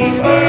sweet.